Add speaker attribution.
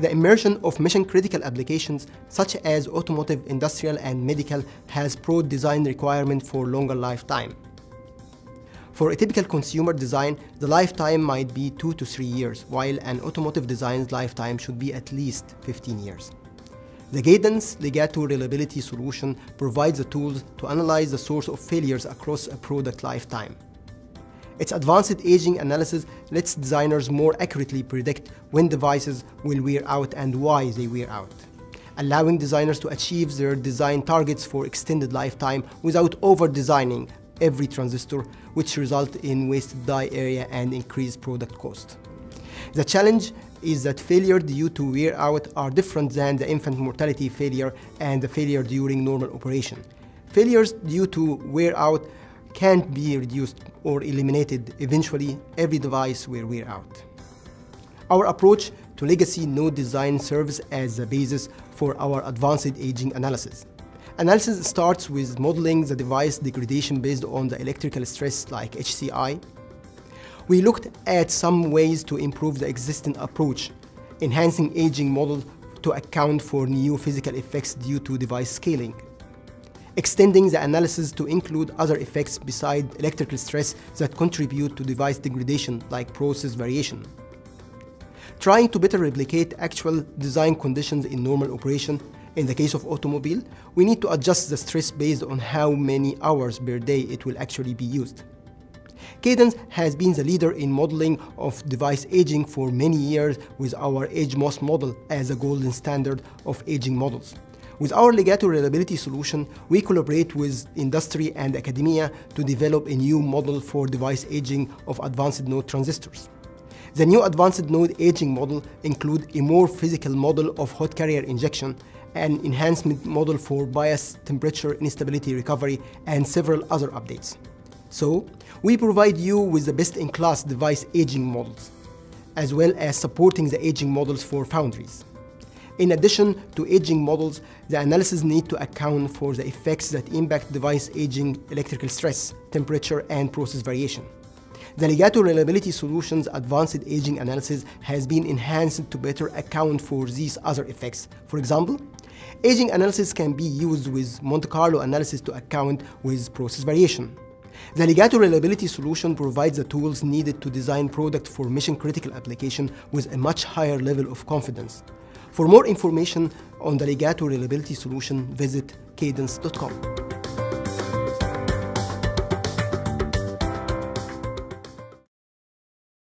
Speaker 1: The immersion of mission-critical applications such as automotive, industrial, and medical has broad design requirement for longer lifetime. For a typical consumer design, the lifetime might be 2 to 3 years, while an automotive design's lifetime should be at least 15 years. The Cadence Legato Reliability Solution provides the tools to analyze the source of failures across a product lifetime. Its advanced aging analysis lets designers more accurately predict when devices will wear out and why they wear out, allowing designers to achieve their design targets for extended lifetime without over-designing every transistor, which result in wasted die area and increased product cost. The challenge is that failure due to wear out are different than the infant mortality failure and the failure during normal operation. Failures due to wear out can't be reduced or eliminated. Eventually, every device will wear out. Our approach to legacy node design serves as the basis for our advanced aging analysis. Analysis starts with modeling the device degradation based on the electrical stress like HCI. We looked at some ways to improve the existing approach, enhancing aging model to account for new physical effects due to device scaling. Extending the analysis to include other effects besides electrical stress that contribute to device degradation like process variation. Trying to better replicate actual design conditions in normal operation in the case of automobile, we need to adjust the stress based on how many hours per day it will actually be used. Cadence has been the leader in modeling of device aging for many years with our AgeMOS model as a golden standard of aging models. With our Legato reliability solution, we collaborate with industry and academia to develop a new model for device aging of advanced node transistors. The new advanced node aging model include a more physical model of hot carrier injection, an enhancement model for bias temperature instability recovery, and several other updates. So, we provide you with the best-in-class device aging models, as well as supporting the aging models for foundries. In addition to aging models, the analysis need to account for the effects that impact device aging electrical stress, temperature, and process variation. The Legato Reliability Solutions Advanced Aging Analysis has been enhanced to better account for these other effects. For example, aging analysis can be used with Monte Carlo analysis to account with process variation. The Legato Reliability Solution provides the tools needed to design product for mission-critical application with a much higher level of confidence. For more information on the Legato Reliability Solution, visit cadence.com.